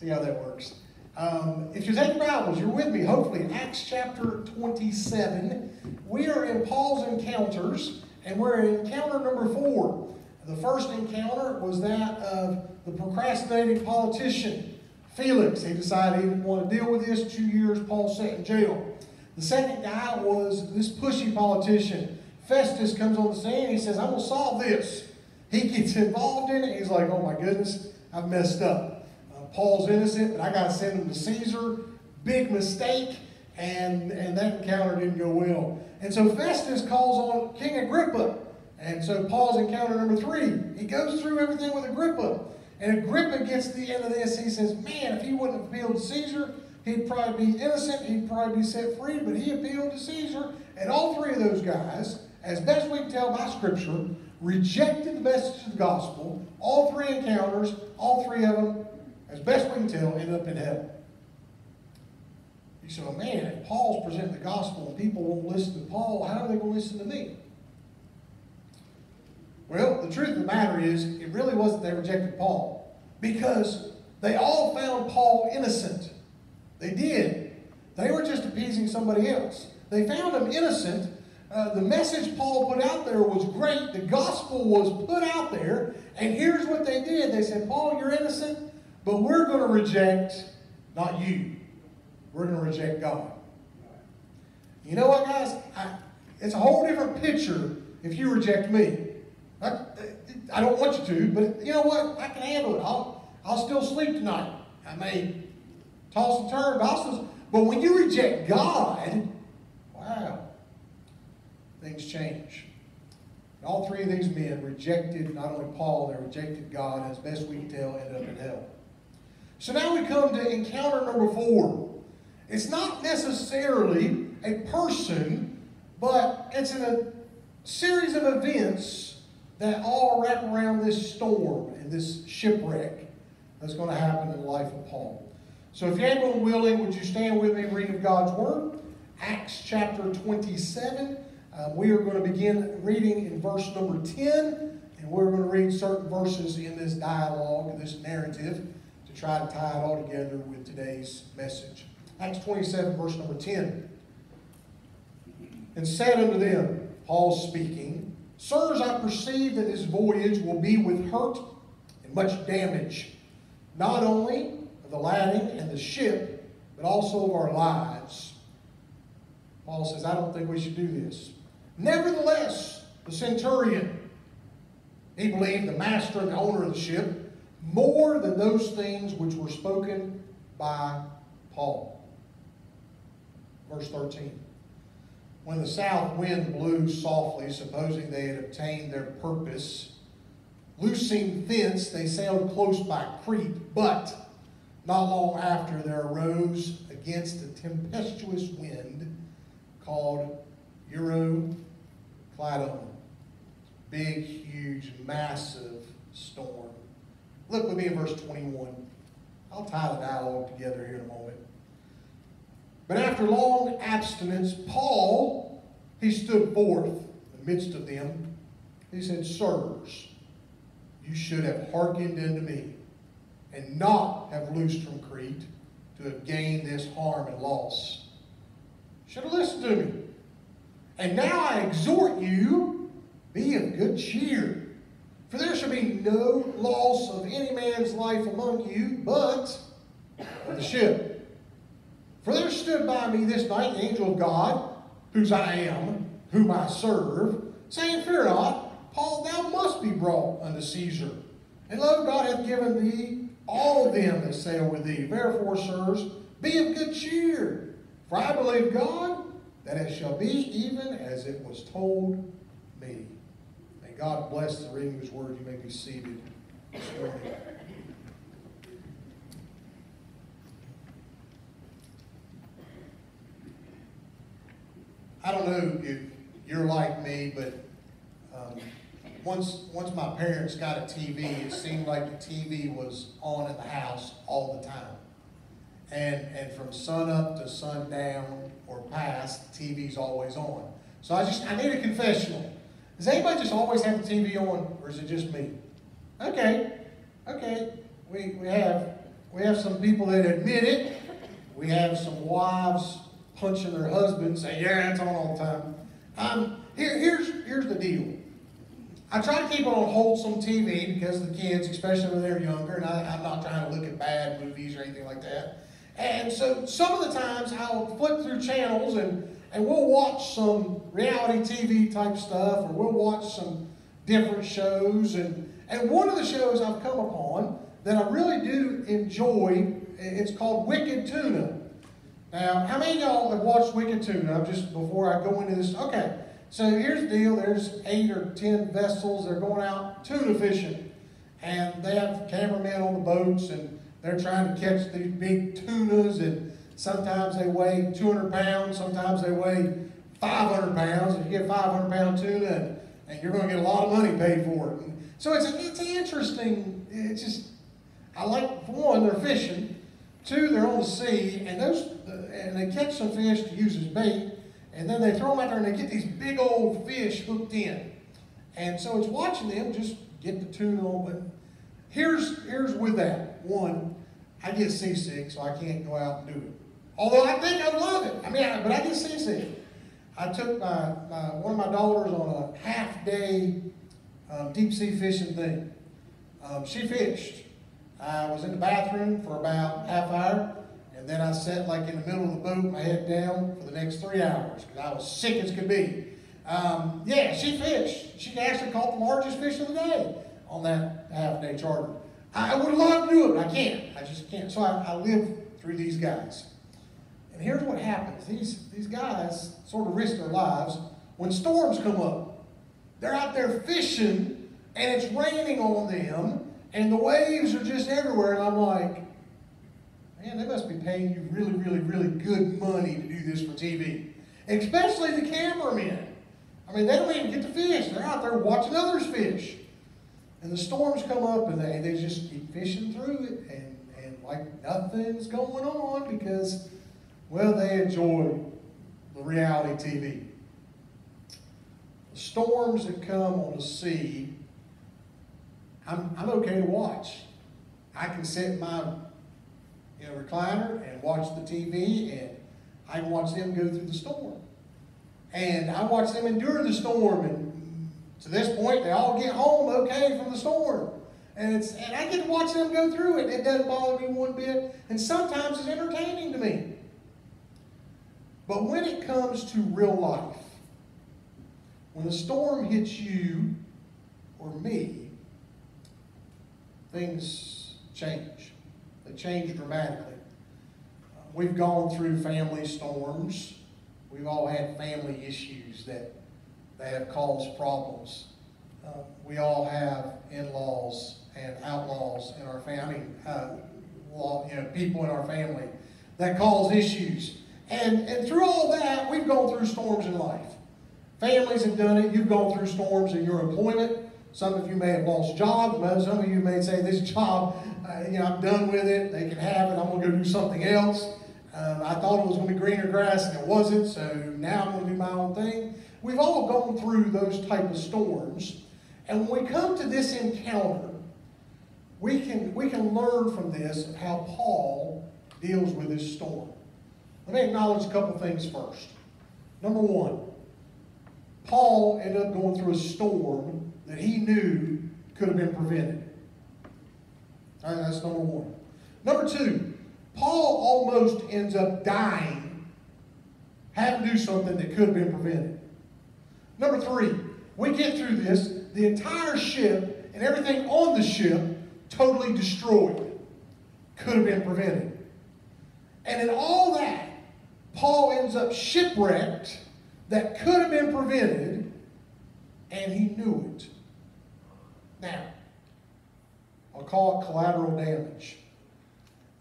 See how that works. Um, if you take Bibles, you're with me, hopefully, Acts chapter 27. We are in Paul's encounters, and we're in encounter number four. The first encounter was that of the procrastinating politician, Felix. He decided he didn't want to deal with this. Two years, Paul sat in jail. The second guy was this pushy politician. Festus comes on the scene and he says, I'm going to solve this. He gets involved in it. He's like, oh my goodness, I've messed up. Paul's innocent, but I got to send him to Caesar. Big mistake. And, and that encounter didn't go well. And so Festus calls on King Agrippa. And so Paul's encounter number three. He goes through everything with Agrippa. And Agrippa gets to the end of this. He says, Man, if he wouldn't have appealed to Caesar, he'd probably be innocent. He'd probably be set free. But he appealed to Caesar. And all three of those guys, as best we can tell by Scripture, rejected the message of the gospel. All three encounters, all three of them, as best we can tell, ended up in hell. You say, well, man, if Paul's presenting the gospel and people won't listen to Paul, how are they going to listen to me? Well, the truth of the matter is, it really wasn't they rejected Paul. Because they all found Paul innocent. They did. They were just appeasing somebody else. They found him innocent. Uh, the message Paul put out there was great. The gospel was put out there. And here's what they did they said, Paul, you're innocent, but we're going to reject not you. We're going to reject God. You know what, guys? I, it's a whole different picture if you reject me. I, I don't want you to, but you know what? I can handle it. I'll, I'll still sleep tonight. I may toss and turn, but, I'll still, but when you reject God, wow, things change. And all three of these men rejected not only Paul, they rejected God, as best we can tell, ended up in hell. So now we come to encounter number four. It's not necessarily a person, but it's a series of events that all wrap around this storm and this shipwreck that's going to happen in the life of Paul. So if you're able and willing, would you stand with me and reading of God's Word? Acts chapter 27. Uh, we are going to begin reading in verse number 10, and we're going to read certain verses in this dialogue, this narrative, to try to tie it all together with today's message. Acts 27, verse number 10. And said unto them, Paul speaking, Sirs, I perceive that this voyage will be with hurt and much damage, not only of the lading and the ship, but also of our lives. Paul says, I don't think we should do this. Nevertheless, the centurion, he believed the master and the owner of the ship more than those things which were spoken by Paul. Verse 13. When the south wind blew softly, supposing they had obtained their purpose, loosing thence, they sailed close by Crete. But not long after, there arose against a tempestuous wind called Euroclydon. Big, huge, massive storm. Look with me in verse 21. I'll tie the dialogue together here in a moment. But after long abstinence, Paul, he stood forth in the midst of them. He said, Sirs, you should have hearkened unto me, and not have loosed from Crete to have gained this harm and loss. Should have listened to me. And now I exhort you, be of good cheer. For there shall be no loss of any man's life among you, but of the ship. For there stood by me this night the angel of God, whose I am, whom I serve, saying, Fear not, Paul, thou must be brought unto Caesar. And lo, God hath given thee all them that sail with thee. Therefore, sirs, be of good cheer. For I believe God that it shall be even as it was told me. God bless the reading of his word. You may be seated this morning. I don't know if you're like me, but um, once once my parents got a TV, it seemed like the TV was on in the house all the time. And and from sun up to sundown or past, TV's always on. So I just I need a confessional. Does anybody just always have the TV on, or is it just me? Okay, okay, we, we have we have some people that admit it. We have some wives punching their husbands, saying, "Yeah, it's on all the time." Um, here, here's here's the deal. I try to keep it on wholesome TV because the kids, especially when they're younger, and I, I'm not trying to look at bad movies or anything like that. And so some of the times I'll flip through channels and, and we'll watch some reality TV type stuff or we'll watch some different shows. And, and one of the shows I've come upon that I really do enjoy, it's called Wicked Tuna. Now, how many of y'all have watched Wicked Tuna? Just before I go into this. Okay, so here's the deal. There's eight or ten vessels. They're going out tuna fishing. And they have cameramen on the boats and they're trying to catch these big tunas and sometimes they weigh 200 pounds, sometimes they weigh 500 pounds. If you get 500 pound tuna and, you're going to get a lot of money paid for it. And so it's, it's interesting. It's just, I like, for one, they're fishing. Two, they're on the sea and those, and they catch some fish to use as bait. And then they throw them out there and they get these big old fish hooked in. And so it's watching them just get the tuna. But here's, here's with that. One, I get seasick, so I can't go out and do it. Although I think I'd love it. I mean, I, but I get seasick. I took my, my, one of my daughters on a half day um, deep sea fishing thing. Um, she fished. I was in the bathroom for about half hour. And then I sat like in the middle of the boat, my head down for the next three hours because I was sick as could be. Um, yeah, she fished. She actually caught the largest fish of the day on that half day charter. I would love to do it, but I can't. I just can't. So I, I live through these guys. And here's what happens these, these guys sort of risk their lives when storms come up. They're out there fishing, and it's raining on them, and the waves are just everywhere. And I'm like, man, they must be paying you really, really, really good money to do this for TV. Especially the cameramen. I mean, they don't even get to fish. They're out there watching others fish. And the storms come up and they, they just keep fishing through it and, and like nothing's going on because, well, they enjoy the reality TV. The storms that come on the sea, I'm, I'm okay to watch. I can sit in my in a recliner and watch the TV, and I can watch them go through the storm. And I watch them endure the storm, and to this point, they all get home okay from the storm. And, it's, and I get to watch them go through it. It doesn't bother me one bit, and sometimes it's entertaining to me. But when it comes to real life, when the storm hits you or me, things change. They change dramatically. We've gone through family storms. We've all had family issues that, that have caused problems. Uh, we all have in-laws and outlaws in our family, uh, you know, people in our family that cause issues. And, and through all that, we've gone through storms in life. Families have done it. You've gone through storms in your employment. Some of you may have lost jobs. Some of you may say, this job uh, you know, I'm done with it. They can have it. I'm going to go do something else. Um, I thought it was going to be greener grass, and it wasn't. So now I'm going to do my own thing. We've all gone through those type of storms, and when we come to this encounter, we can we can learn from this how Paul deals with his storm. Let me acknowledge a couple things first. Number one, Paul ended up going through a storm that he knew could have been prevented. All right, that's number one. Number two, Paul almost ends up dying, having to do something that could have been prevented. Number three, we get through this, the entire ship and everything on the ship totally destroyed. Could have been prevented. And in all that, Paul ends up shipwrecked that could have been prevented, and he knew it. Now, I'll call it collateral damage.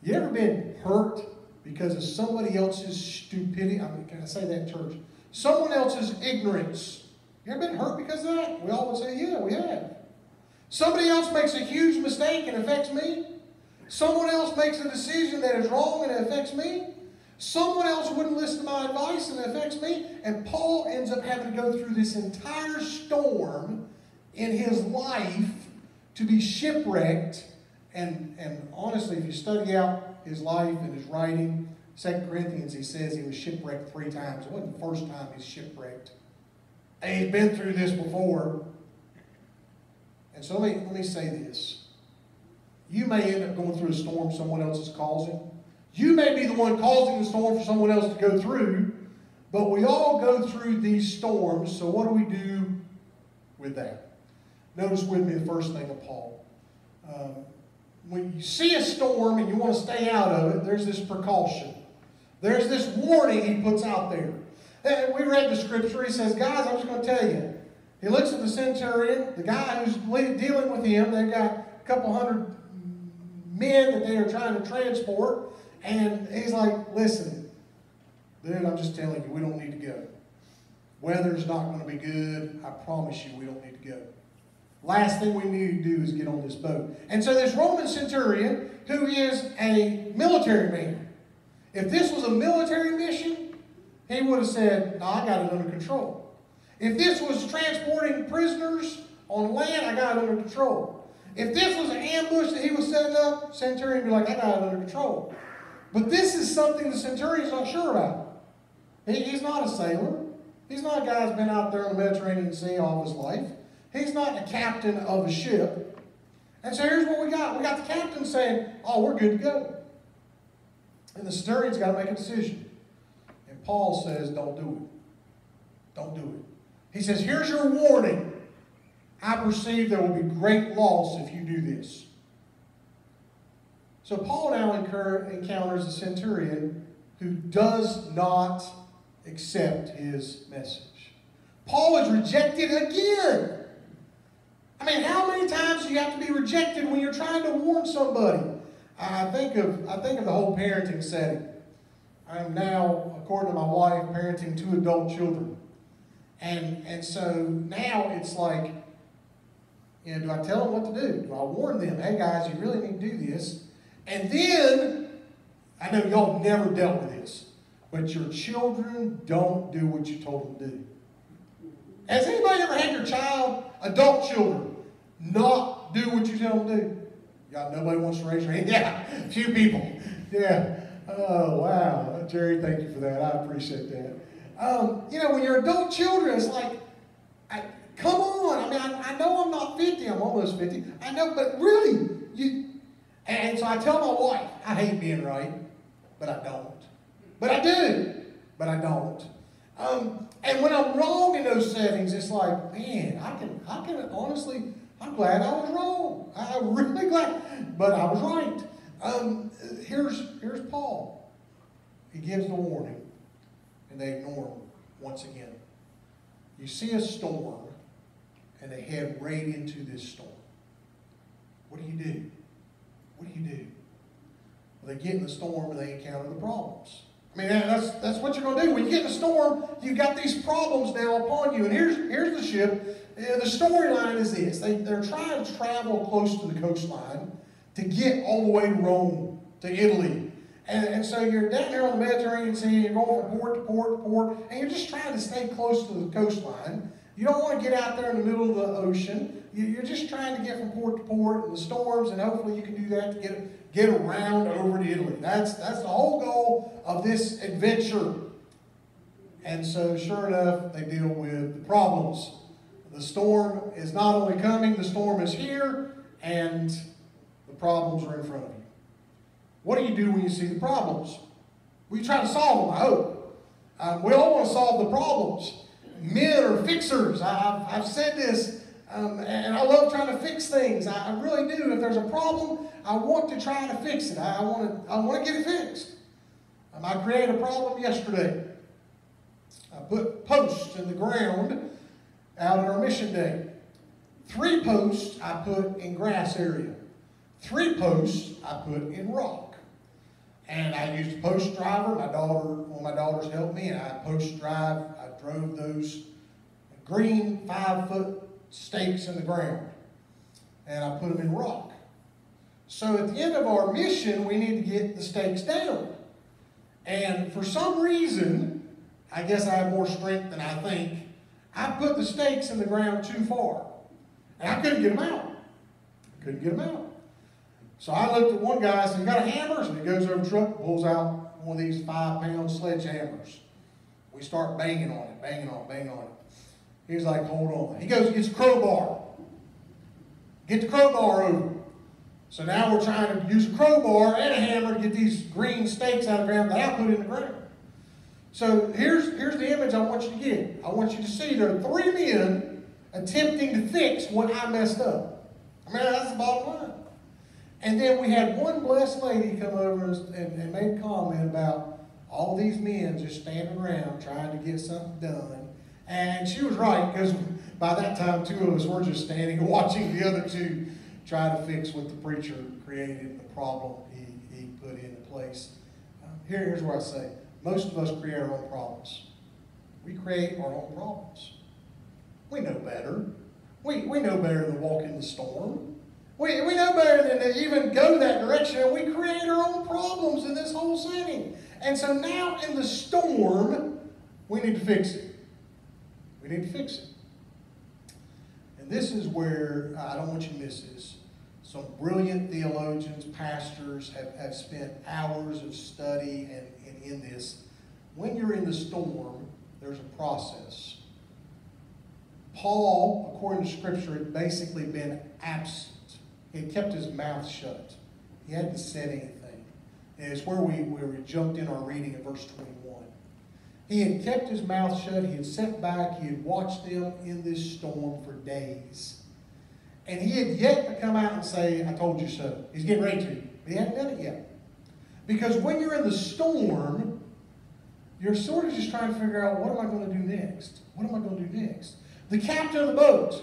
You ever been hurt because of somebody else's stupidity? I mean, can I say that in church? Someone else's ignorance. You ever been hurt because of that? We all would say, yeah, we have. Somebody else makes a huge mistake and affects me. Someone else makes a decision that is wrong and it affects me. Someone else wouldn't listen to my advice and it affects me. And Paul ends up having to go through this entire storm in his life to be shipwrecked And, and honestly, if you study out his life and his writing, Second Corinthians, he says he was shipwrecked three times. It wasn't the first time he's shipwrecked. And he's been through this before. And so let me, let me say this. You may end up going through a storm someone else is causing. You may be the one causing the storm for someone else to go through, but we all go through these storms, so what do we do with that? Notice with me the first thing of Paul. Um, when you see a storm and you want to stay out of it, there's this precaution. There's this warning he puts out there. And we read the scripture. He says, Guys, I'm just going to tell you. He looks at the centurion, the guy who's dealing with him. They've got a couple hundred men that they are trying to transport. And he's like, Listen, dude, I'm just telling you, we don't need to go. Weather's not going to be good. I promise you, we don't need to go. Last thing we need to do is get on this boat. And so this Roman centurion, who is a military man, if this was a military mission, he would have said, No, I got it under control. If this was transporting prisoners on land, I got it under control. If this was an ambush that he was setting up, centurion would be like, I got it under control. But this is something the centurion's not sure about. He, he's not a sailor. He's not a guy who's been out there in the Mediterranean Sea all his life. He's not a captain of a ship. And so here's what we got. We got the captain saying, oh, we're good to go. And the centurion's got to make a decision. And Paul says, don't do it. Don't do it. He says, here's your warning. I perceive there will be great loss if you do this. So Paul now encounters a centurion who does not accept his message. Paul is rejected again. I mean, how many times do you have to be rejected when you're trying to warn somebody? I think of I think of the whole parenting setting. I'm now, according to my wife, parenting two adult children. And and so now it's like, you know, do I tell them what to do? Do I warn them, hey guys, you really need to do this? And then I know y'all never dealt with this, but your children don't do what you told them to do. Has anybody ever had your child, adult children, not do what you tell them to do? Y'all, nobody wants to raise their hand? Yeah, a few people. Yeah. Oh, wow. Jerry, thank you for that. I appreciate that. Um, you know, when you're adult children, it's like, I, come on. I mean, I, I, know I'm not 50. I'm almost 50. I know, but really, you. And so I tell my wife, I hate being right, but I don't. But I do, but I don't. Um, and when I'm wrong in those settings, it's like, man, I can, I can honestly, I'm glad I was wrong. I'm really glad, but I was right. Um, here's, here's Paul. He gives the warning, and they ignore him once again. You see a storm, and they head right into this storm. What do you do? What do you do? Well, they get in the storm and they encounter the problems. I mean, that's, that's what you're going to do. When you get in a storm, you've got these problems now upon you. And here's, here's the ship. Uh, the storyline is this. They, they're trying to travel close to the coastline to get all the way to Rome, to Italy. And, and so you're down here on the Mediterranean Sea, you're going from port to port to port, and you're just trying to stay close to the coastline. You don't want to get out there in the middle of the ocean. You're just trying to get from port to port and the storms, and hopefully you can do that to get get around over to Italy. That's, that's the whole goal of this adventure. And so, sure enough, they deal with the problems. The storm is not only coming, the storm is here, and the problems are in front of you. What do you do when you see the problems? We try to solve them, I hope. Um, we all want to solve the problems. Men are fixers. I, have I've said this, um, and I love trying to fix things. I, I really do. If there's a problem, I want to try to fix it. I, want to, I want to get it fixed. Um, I created a problem yesterday. I put posts in the ground out at our mission day. Three posts I put in grass area. Three posts I put in rock. And I used a post driver. My daughter, one of my daughters helped me, and I post drive. I drove those green five foot stakes in the ground. And I put them in rock. So at the end of our mission, we need to get the stakes down. And for some reason, I guess I have more strength than I think, I put the stakes in the ground too far. And I couldn't get them out. I couldn't get them out. So I looked at one guy and said, You got a hammer? And he goes over the truck, pulls out one of these five pound sledgehammers. We start banging on it, banging on banging on it. He's like, Hold on. He goes, It's a crowbar. Get the crowbar over. So now we're trying to use a crowbar and a hammer to get these green stakes out of the ground that I put in the ground. So here's, here's the image I want you to get. I want you to see there are three men attempting to fix what I messed up. I mean, that's the bottom line. And then we had one blessed lady come over and, and made a comment about all these men just standing around trying to get something done. And she was right, because by that time, two of us were just standing watching the other two try to fix what the preacher created, the problem he, he put into place. Uh, here, here's where I say most of us create our own problems. We create our own problems. We know better. We, we know better than walk in the storm. We, we know better than to even go that direction. We create our own problems in this whole setting. And so now in the storm, we need to fix it. We need to fix it. And this is where I don't want you to miss this. Some brilliant theologians, pastors have, have spent hours of study and, and in this. When you're in the storm, there's a process. Paul, according to Scripture, had basically been absent. He had kept his mouth shut. He hadn't said anything. And it's where we, where we jumped in our reading at verse 21. He had kept his mouth shut. He had sat back. He had watched them in this storm for days. And he had yet to come out and say, I told you so. He's getting ready to. But he hadn't done it yet. Because when you're in the storm, you're sort of just trying to figure out, what am I going to do next? What am I going to do next? The captain of the boat,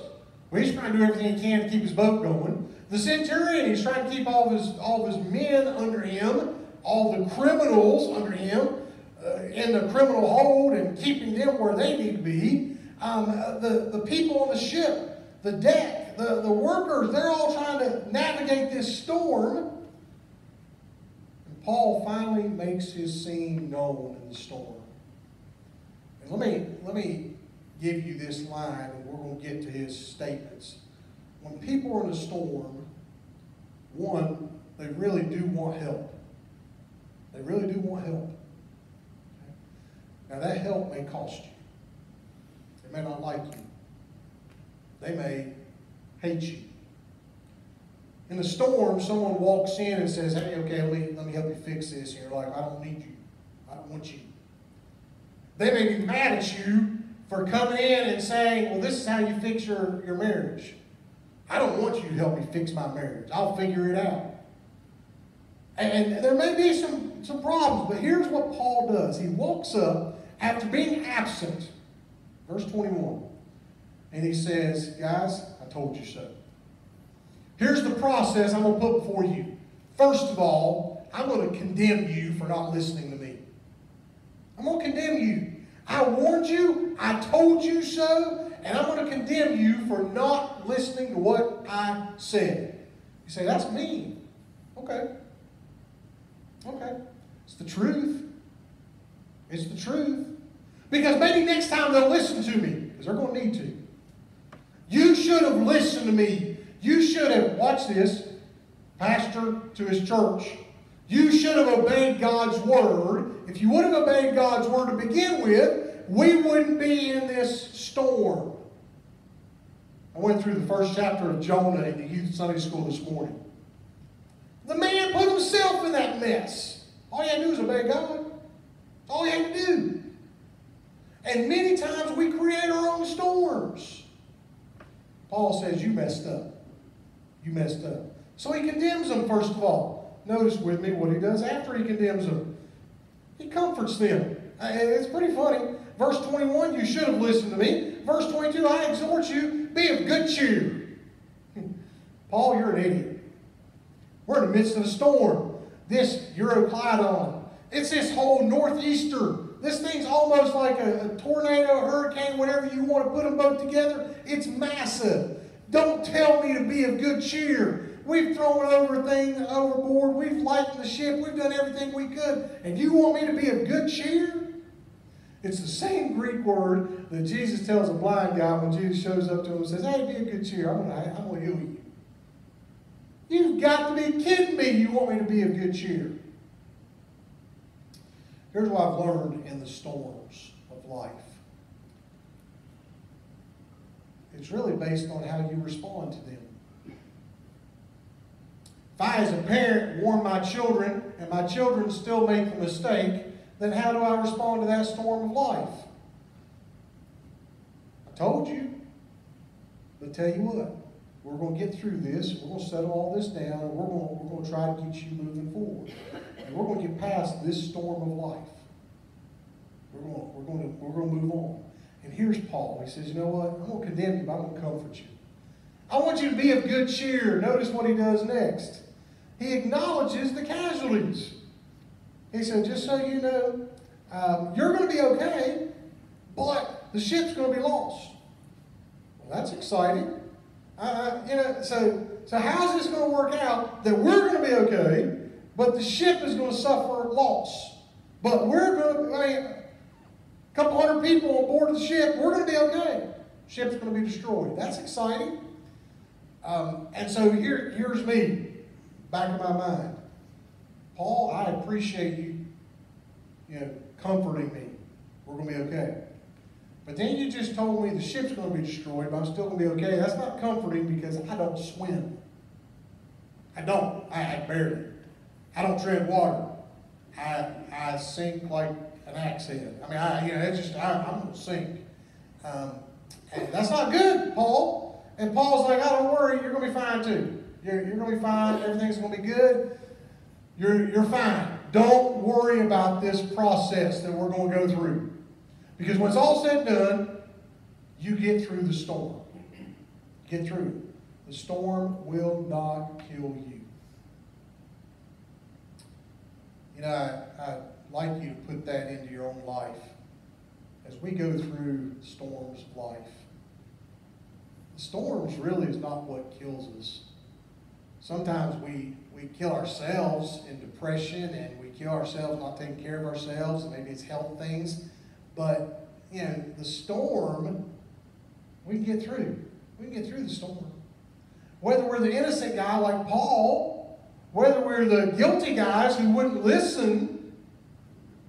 well, he's trying to do everything he can to keep his boat going. The centurion, he's trying to keep all of his, all of his men under him, all the criminals under him uh, in the criminal hold and keeping them where they need to be. Um, the, the people on the ship, the deck, the, the workers, they're all trying to navigate this storm. And Paul finally makes his scene known in the storm. And let me, let me give you this line, and we're going to get to his statements. When people are in a storm, one, they really do want help. They really do want help. Now, that help may cost you. They may not like you. They may hate you. In the storm, someone walks in and says, Hey, okay, let me, let me help you fix this. And you're like, I don't need you. I don't want you. They may be mad at you for coming in and saying, Well, this is how you fix your, your marriage. I don't want you to help me fix my marriage. I'll figure it out. And there may be some, some problems, but here's what Paul does. He walks up after being absent, verse 21, and he says, Guys, I told you so. Here's the process I'm going to put before you. First of all, I'm going to condemn you for not listening to me. I'm going to condemn you. I warned you, I told you so, and I'm going to condemn you for not listening to what I said. You say, That's mean. Okay. Okay. It's the truth. It's the truth. Because maybe next time they'll listen to me, because they're going to need to. You should have listened to me. You should have, watch this, pastor to his church. You should have obeyed God's word. If you would have obeyed God's word to begin with, we wouldn't be in this storm. I went through the first chapter of Jonah in the youth Sunday school this morning. The man put himself in that mess. All you had to do was obey God. All you had to do. And many times we create our own storms. Paul says, You messed up. You messed up. So he condemns them, first of all. Notice with me what he does after he condemns them. He comforts them. Uh, it's pretty funny. Verse 21, you should have listened to me. Verse 22, I exhort you, be of good cheer. Paul, you're an idiot. We're in the midst of a storm. This Euroclydon. It's this whole northeaster. This thing's almost like a, a tornado, a hurricane, whatever you want to put them both together. It's massive. Don't tell me to be of good cheer. We've thrown over overboard. We've lightened the ship. We've done everything we could. And you want me to be of good cheer? It's the same Greek word that Jesus tells a blind guy when Jesus shows up to him and says, Hey, be of good cheer. I'm going to heal you. You've got to be kidding me. You want me to be of good cheer. Here's what I've learned in the storms of life it's really based on how you respond to them. If I, as a parent, warn my children and my children still make the mistake, then how do I respond to that storm of life? I told you. But tell you what, we're going to get through this. We're going to settle all this down, and we're going to, we're going to try to get you moving forward. And we're going to get past this storm of life. We're going, we're going, to, we're going to move on. And here's Paul. He says, You know what? I'm going to condemn you, but I'm going to comfort you. I want you to be of good cheer. Notice what he does next. He acknowledges the casualties. He said, Just so you know, um, you're going to be okay, but the ship's going to be lost. Well, that's exciting. Uh, you know, so so how's this going to work out that we're going to be okay, but the ship is going to suffer loss? But we're going to, I mean, a couple hundred people on board the ship, we're going to be okay. Ship's going to be destroyed. That's exciting. Um, and so here, here's me, back of my mind. Paul, I appreciate you, you know, comforting me. We're going to be okay. But then you just told me the ship's going to be destroyed, but I'm still going to be okay. That's not comforting because I don't swim. I don't. I, I barely. I don't tread water. I, I sink like an axe head. I mean, I, you know, it's just, I, am going to sink. Um, and that's not good, Paul. And Paul's like, I don't worry, you're going to be fine too. You're, you're going to be fine. Everything's going to be good. You're, you're fine. Don't worry about this process that we're going to go through. Because when it's all said and done, you get through the storm. Get through The storm will not kill you. You know, I, I'd like you to put that into your own life. As we go through storms of life, the storms really is not what kills us. Sometimes we, we kill ourselves in depression and we kill ourselves not taking care of ourselves, and maybe it's health things. But, you know, the storm, we can get through. We can get through the storm. Whether we're the innocent guy like Paul, whether we're the guilty guys who wouldn't listen,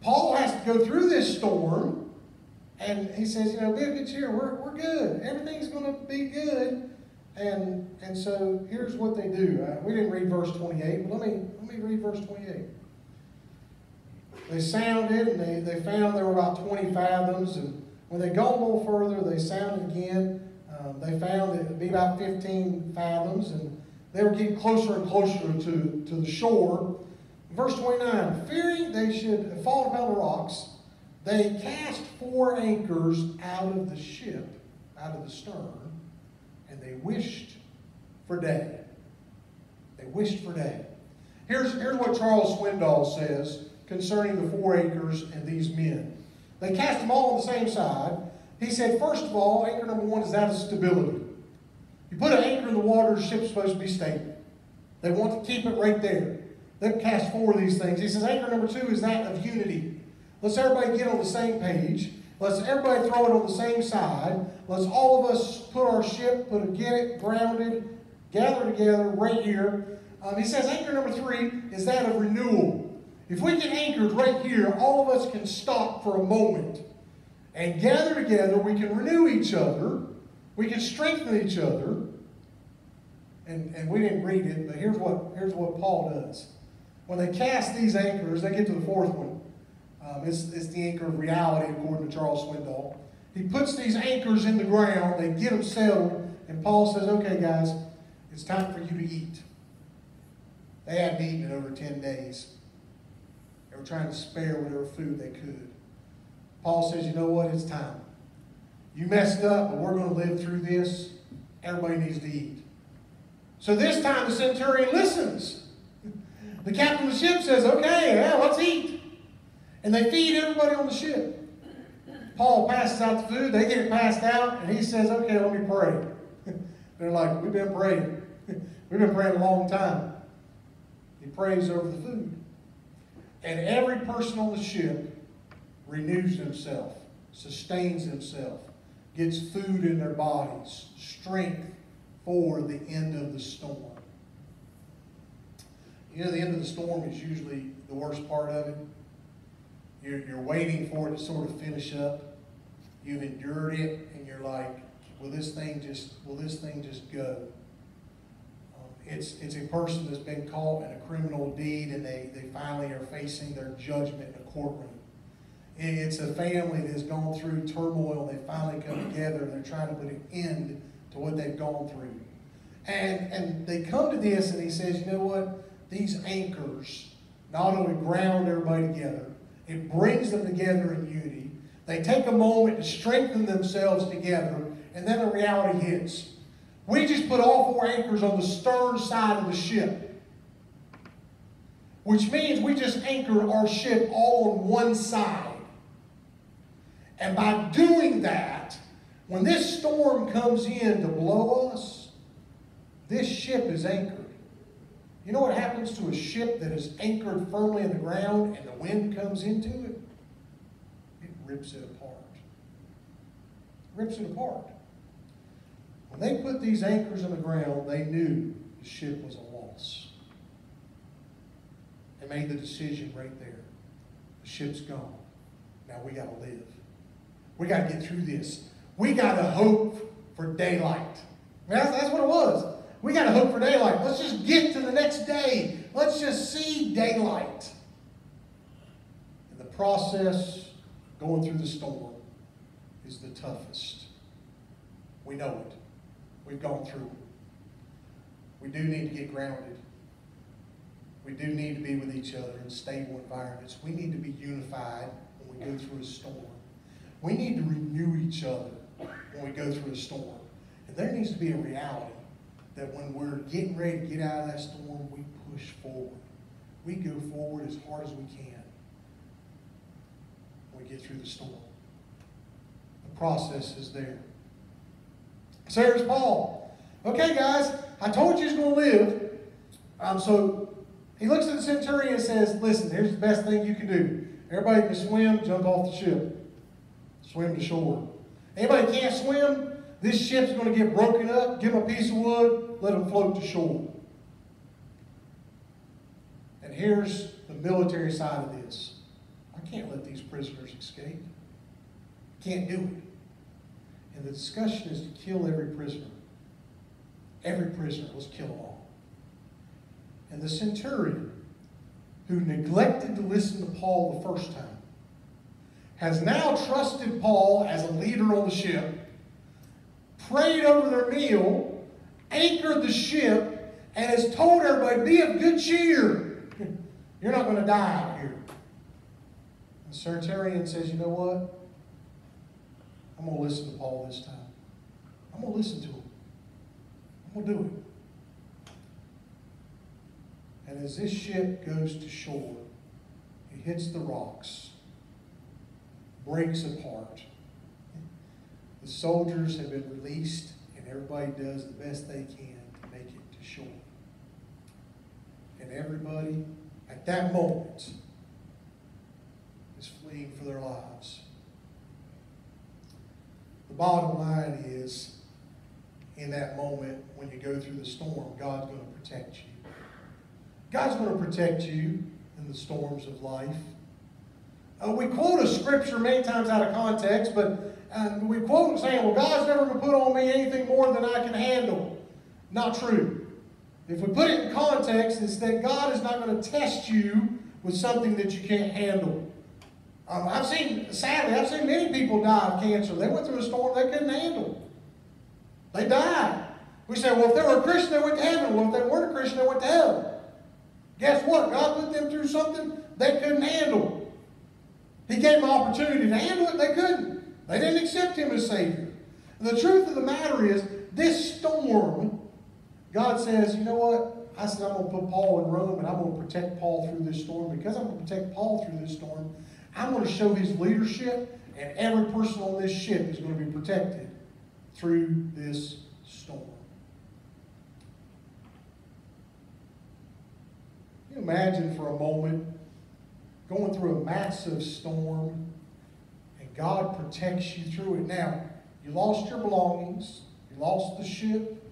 Paul has to go through this storm. And he says, you know, be of good cheer. We're, we're good. Everything's going to be good. And, and so here's what they do. Uh, we didn't read verse 28, but let me, let me read verse 28. They sounded and they, they found there were about 20 fathoms. And when they go a little further, they sounded again. Um, they found it would be about 15 fathoms. And they were getting closer and closer to, to the shore. Verse 29 Fearing they should fall upon the rocks, they cast four anchors out of the ship, out of the stern, and they wished for day. They wished for day. Here's, here's what Charles Swindoll says concerning the four anchors and these men. They cast them all on the same side. He said, first of all, anchor number one is that of stability. You put an anchor in the water, the ship's supposed to be stable. They want to keep it right there. They cast four of these things. He says, anchor number two is that of unity. Let's everybody get on the same page. Let's everybody throw it on the same side. Let's all of us put our ship, put it, get it grounded, gather together right here. Um, he says anchor number three is that of renewal. If we get anchored right here, all of us can stop for a moment and gather together. We can renew each other. We can strengthen each other. And, and we didn't read it, but here's what, here's what Paul does. When they cast these anchors, they get to the fourth one. Um, it's, it's the anchor of reality, according to Charles Swindoll. He puts these anchors in the ground, they get them settled, and Paul says, okay, guys, it's time for you to eat. They hadn't eaten in over 10 days. They were trying to spare whatever food they could. Paul says, you know what? It's time. You messed up, but we're going to live through this. Everybody needs to eat. So this time the centurion listens. The captain of the ship says, okay, yeah, let's eat. And they feed everybody on the ship. Paul passes out the food. They get it passed out, and he says, okay, let me pray. They're like, we've been praying. we've been praying a long time. He prays over the food. And every person on the ship renews himself, sustains himself, gets food in their bodies, strength for the end of the storm. You know, the end of the storm is usually the worst part of it. You're, you're waiting for it to sort of finish up. You've endured it, and you're like, will this thing just, will this thing just go? It's, it's a person that's been caught in a criminal deed, and they, they finally are facing their judgment in a courtroom. It's a family that's gone through turmoil, they finally come together, and they're trying to put an end to what they've gone through. And, and they come to this, and he says, you know what? These anchors not only ground everybody together, it brings them together in unity. They take a moment to strengthen themselves together, and then the reality hits. We just put all four anchors on the stern side of the ship, which means we just anchor our ship all on one side. And by doing that, when this storm comes in to blow us, this ship is anchored. You know what happens to a ship that is anchored firmly in the ground and the wind comes into it? It rips it apart. Rips it apart. When they put these anchors in the ground, they knew the ship was a loss. They made the decision right there. The ship's gone. Now we got to live. We got to get through this. We got to hope for daylight. I mean, that's, that's what it was. We got to hope for daylight. Let's just get to the next day. Let's just see daylight. And the process going through the storm is the toughest. We know it. We've gone through. We do need to get grounded. We do need to be with each other in stable environments. We need to be unified when we go through a storm. We need to renew each other when we go through a storm. And there needs to be a reality that when we're getting ready to get out of that storm, we push forward. We go forward as hard as we can when we get through the storm. The process is there. So Paul. Okay, guys, I told you he's going to live. Um, so he looks at the centurion and says, Listen, here's the best thing you can do. Everybody can swim, jump off the ship, swim to shore. Anybody can't swim, this ship's going to get broken up, give them a piece of wood, let them float to shore. And here's the military side of this. I can't let these prisoners escape. Can't do it. And the discussion is to kill every prisoner. Every prisoner was kill all. And the centurion, who neglected to listen to Paul the first time, has now trusted Paul as a leader on the ship, prayed over their meal, anchored the ship, and has told everybody, be of good cheer. You're not going to die out here. The centurion says, you know what? I'm going to listen to Paul this time. I'm going to listen to him. I'm going to do it. And as this ship goes to shore, it hits the rocks, breaks apart. The soldiers have been released, and everybody does the best they can to make it to shore. And everybody, at that moment, is fleeing for their lives. The bottom line is, in that moment, when you go through the storm, God's going to protect you. God's going to protect you in the storms of life. Uh, we quote a scripture many times out of context, but uh, we quote it saying, well, God's never going to put on me anything more than I can handle. Not true. If we put it in context, it's that God is not going to test you with something that you can't handle. I've seen, sadly, I've seen many people die of cancer. They went through a storm they couldn't handle. They died. We say, well, if they were a Christian, they went to heaven. Well, if they weren't a Christian, they went to hell. Guess what? God put them through something they couldn't handle. He gave them an opportunity to handle it, they couldn't. They didn't accept Him as Savior. And the truth of the matter is, this storm, God says, you know what? I said, I'm going to put Paul in Rome and I'm going to protect Paul through this storm. Because I'm going to protect Paul through this storm, I'm going to show his leadership, and every person on this ship is going to be protected through this storm. Can you imagine for a moment going through a massive storm and God protects you through it? Now, you lost your belongings, you lost the ship,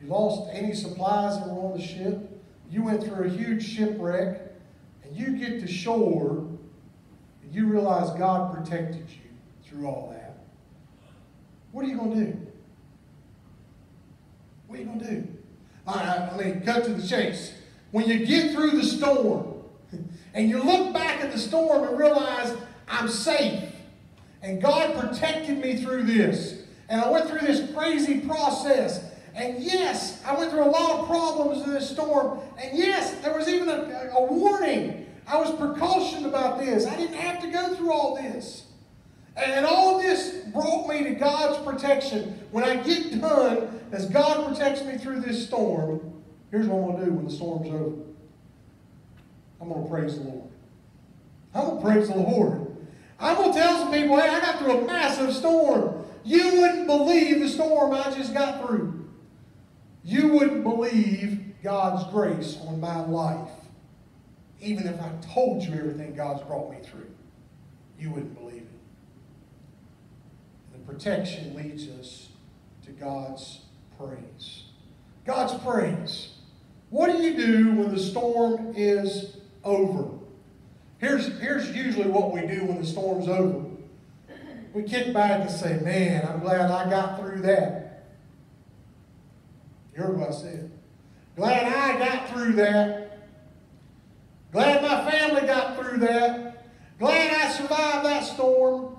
you lost any supplies that were on the ship, you went through a huge shipwreck, and you get to shore, you realize God protected you through all that. What are you going to do? What are you going to do? I, I mean, cut to the chase. When you get through the storm, and you look back at the storm and realize I'm safe, and God protected me through this, and I went through this crazy process, and yes, I went through a lot of problems in this storm. And yes, there was even a, a warning. I was precautioned about this. I didn't have to go through all this. And all this brought me to God's protection. When I get done, as God protects me through this storm, here's what I'm going to do when the storm's over. I'm going to praise the Lord. I'm going to praise the Lord. I'm going to tell some people, hey, I got through a massive storm. You wouldn't believe the storm I just got through. You wouldn't believe God's grace on my life, even if I told you everything God's brought me through. You wouldn't believe it. The protection leads us to God's praise. God's praise. What do you do when the storm is over? Here's, here's usually what we do when the storm's over. We kick back and say, Man, I'm glad I got through that. You heard what I said. Glad I got through that. Glad my family got through that. Glad I survived that storm.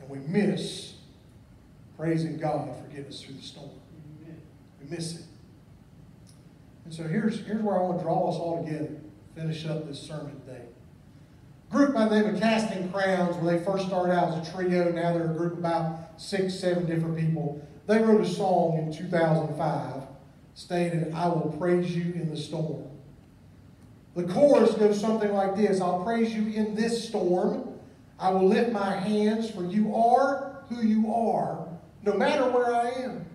And we miss praising God for getting us through the storm. We miss it. And so here's, here's where I want to draw us all together, finish up this sermon today. group by the name of Casting Crowns, when they first started out as a trio, now they're a group of about six, seven different people. They wrote a song in 2005 stating, I will praise you in the storm. The chorus goes something like this I'll praise you in this storm. I will lift my hands, for you are who you are, no matter where I am.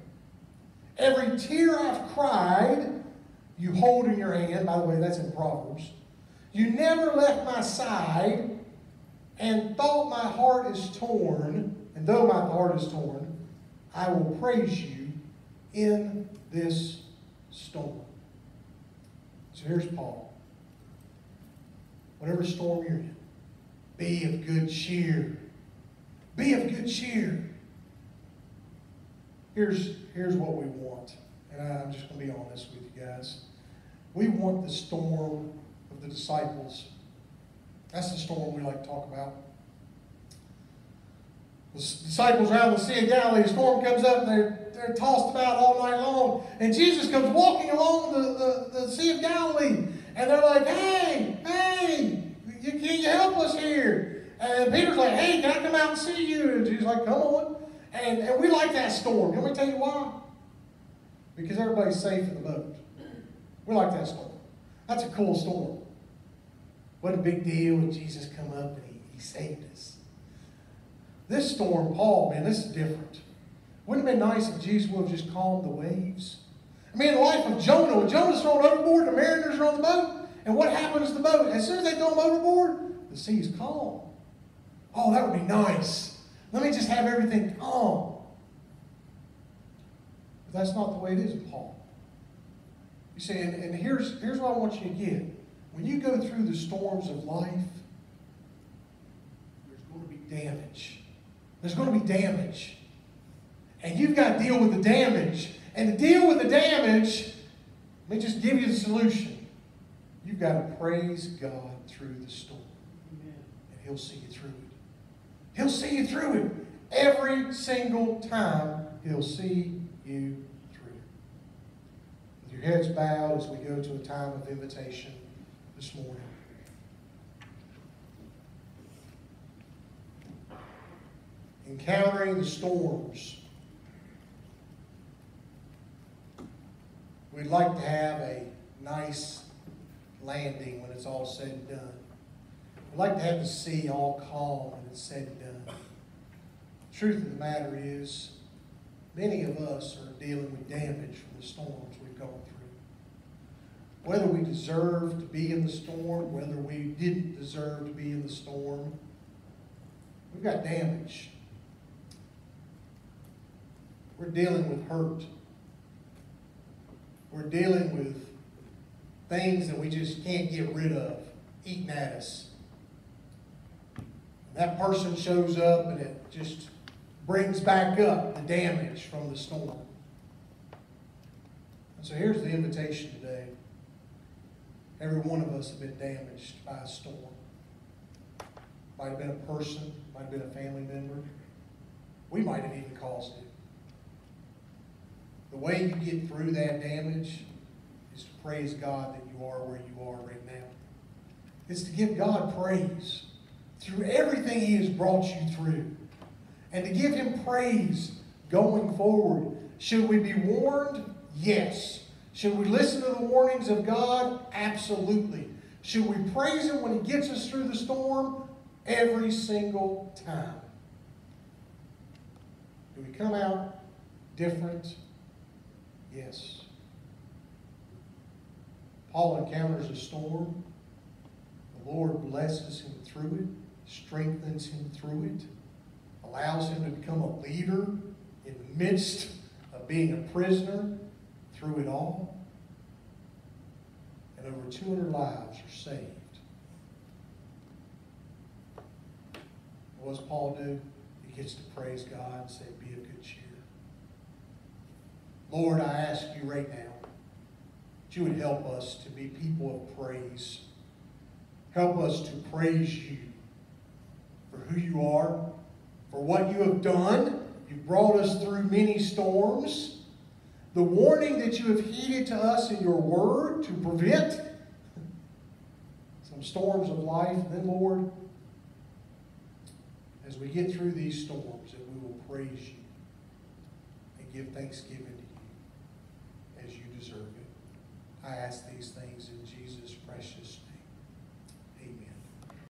Every tear I've cried, you hold in your hand. By the way, that's in Proverbs. You never left my side, and though my heart is torn, and though my heart is torn, I will praise you in this storm. So here's Paul. Whatever storm you're in, be of good cheer. Be of good cheer. Here's, here's what we want. And I'm just going to be honest with you guys. We want the storm of the disciples. That's the storm we like to talk about. The disciples are out in the Sea of Galilee. A storm comes up and they're, they're tossed about all night long. And Jesus comes walking along the, the, the Sea of Galilee. And they're like, hey, can you help us here? And Peter's like, hey, can I come out and see you? And Jesus like, come on. And, and we like that storm. Let me tell you why? Because everybody's safe in the boat. We like that storm. That's a cool storm. What a big deal when Jesus come up and he, he saved us. This storm, Paul, man, this is different. Wouldn't it been nice if Jesus would have just calmed the waves? I mean, the life of Jonah, when Jonah's thrown overboard, the mariners are on the boat, and what happens to the boat? As soon as they throw them overboard, the sea is calm. Oh, that would be nice. Let me just have everything calm. But that's not the way it is with Paul. You see, and, and here's, here's what I want you to get. When you go through the storms of life, there's going to be damage. There's going to be damage. And you've got to deal with the damage. And to deal with the damage, let me just give you the solution. You've got to praise God through the storm. Amen. And He'll see you through it. He'll see you through it. Every single time, He'll see you through it. With your heads bowed as we go to a time of invitation this morning. encountering the storms. We'd like to have a nice landing when it's all said and done. We'd like to have the sea all calm when it's said and done. The truth of the matter is, many of us are dealing with damage from the storms we've gone through. Whether we deserve to be in the storm, whether we didn't deserve to be in the storm, we've got damage. We're dealing with hurt. We're dealing with things that we just can't get rid of eating at us. That person shows up and it just brings back up the damage from the storm. And so here's the invitation today. Every one of us have been damaged by a storm. Might have been a person, might have been a family member. We might have even caused it. The way you get through that damage is to praise God that you are where you are right now. It's to give God praise through everything He has brought you through. And to give Him praise going forward. Should we be warned? Yes. Should we listen to the warnings of God? Absolutely. Should we praise Him when He gets us through the storm? Every single time. Do we come out different? Yes. Paul encounters a storm. The Lord blesses him through it, strengthens him through it, allows him to become a leader in the midst of being a prisoner through it all. And over 200 lives are saved. What does Paul do? He gets to praise God and say, Be of good cheer. Lord, I ask you right now you would help us to be people of praise. Help us to praise you for who you are, for what you have done. You've brought us through many storms. The warning that you have heeded to us in your word to prevent some storms of life. And then, Lord, as we get through these storms, that we will praise you and give thanksgiving to you as you deserve. I ask these things in Jesus' precious